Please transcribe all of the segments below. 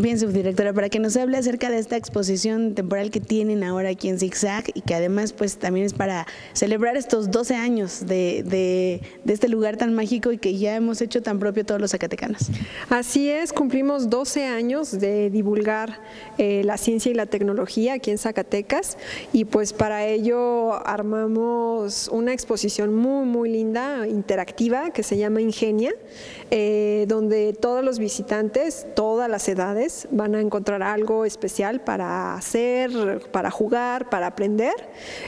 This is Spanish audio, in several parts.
Bien, subdirectora, para que nos hable acerca de esta exposición temporal que tienen ahora aquí en ZigZag y que además pues también es para celebrar estos 12 años de, de, este lugar tan mágico y que ya hemos hecho tan propio todos los zacatecanos. Así es, cumplimos 12 años de divulgar eh, la ciencia y la tecnología aquí en Zacatecas y pues para ello armamos una exposición muy muy linda, interactiva, que se llama Ingenia, eh, donde todos los visitantes, todas las edades, van a encontrar algo especial para hacer, para jugar, para aprender.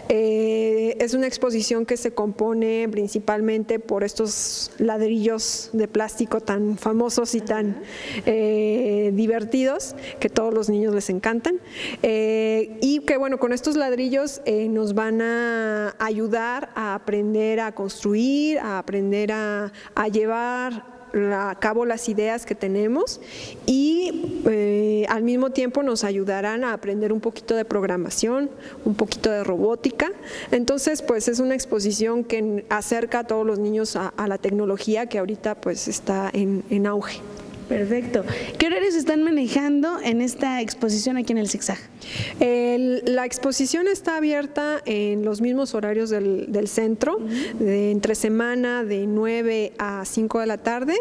Eh, es una exposición que se compone principalmente por estos ladrillos de plástico tan famosos y tan eh, divertidos que todos los niños les encantan. y que bueno, con estos ladrillos nos van a ayudar a aprender a construir, a aprender a llevar a cabo las ideas que tenemos y eh, al mismo tiempo nos ayudarán a aprender un poquito de programación, un poquito de robótica. Entonces, pues es una exposición que acerca a todos los niños a, la tecnología que ahorita pues está en auge. Perfecto. ¿Qué horarios están manejando en esta exposición aquí en el ZigZag? la exposición está abierta en los mismos horarios del, centro, de entre semana de 9 a 5 de la tarde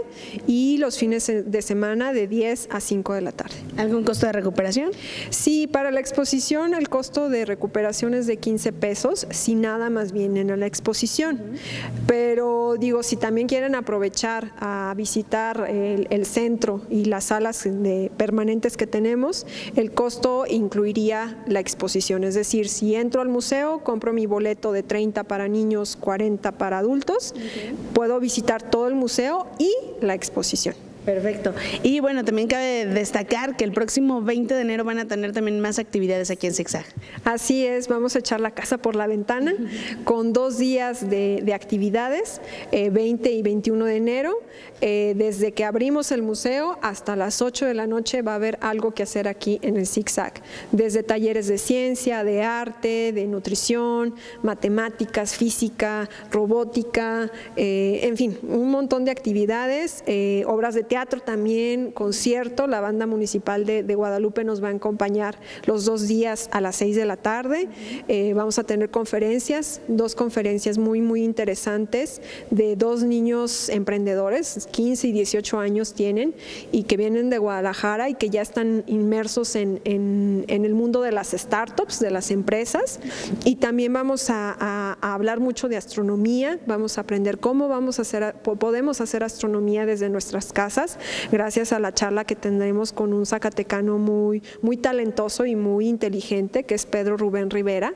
y los fines de semana de 10 a 5 de la tarde. ¿Algún costo de recuperación? Sí, para la exposición el costo de recuperación es de 15 pesos si nada más vienen a la exposición. Pero digo, si también quieren aprovechar a visitar el centro, y las salas de permanentes que tenemos, el costo incluiría la exposición. Es decir, si entro al museo, compro mi boleto de 30 para niños, 40 para adultos, puedo visitar todo el museo y la exposición. Perfecto. Y bueno, también cabe destacar que el próximo 20 de enero van a tener también más actividades aquí en ZigZag. Así es, vamos a echar la casa por la ventana con dos días de, actividades, 20 eh, y 21 de enero. Eh, desde que abrimos el museo hasta las 8 de la noche va a haber algo que hacer aquí en el ZigZag. Desde talleres de ciencia, de arte, de nutrición, matemáticas, física, robótica, eh, en fin, un montón de actividades, obras de teatro también, concierto, la banda municipal de, Guadalupe nos va a acompañar los dos días a las seis de la tarde. Eh, vamos a tener conferencias, dos conferencias muy, muy interesantes de dos niños emprendedores, 15 y 18 años tienen, y que vienen de Guadalajara y que ya están inmersos en, el mundo de las startups, de las empresas. Y también vamos a, a hablar mucho de astronomía, vamos a aprender cómo vamos a hacer, podemos hacer astronomía desde nuestras casas gracias a la charla que tendremos con un zacatecano muy, muy talentoso y muy inteligente, que es Pedro Rubén Rivera.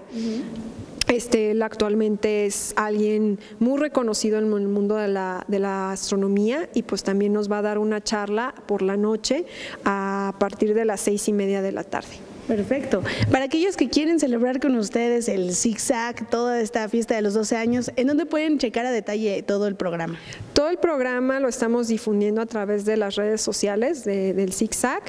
Este, él actualmente es alguien muy reconocido en el mundo de la, de la, astronomía y pues también nos va a dar una charla por la noche a partir de las seis y media de la tarde. Perfecto. Para aquellos que quieren celebrar con ustedes el zigzag, toda esta fiesta de los 12 años, ¿en dónde pueden checar a detalle todo el programa? Todo el programa lo estamos difundiendo a través de las redes sociales del zigzag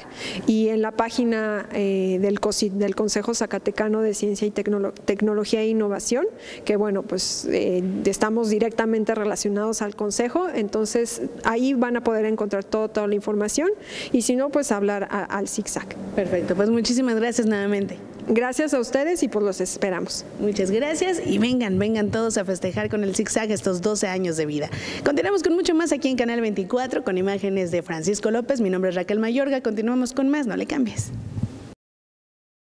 y en la página eh, del, del Consejo Zacatecano de Ciencia y Tecnología e Innovación, que bueno, pues eh, estamos directamente relacionados al Consejo, entonces ahí van a poder encontrar toda la información y si no, pues hablar al zigzag. Perfecto, pues muchísimas gracias gracias nuevamente. Gracias a ustedes y pues los esperamos. Muchas gracias y vengan, vengan todos a festejar con el ZigZag estos 12 años de vida. Continuamos con mucho más aquí en Canal 24 con imágenes de Francisco López. Mi nombre es Raquel Mayorga. Continuamos con más, no le cambies.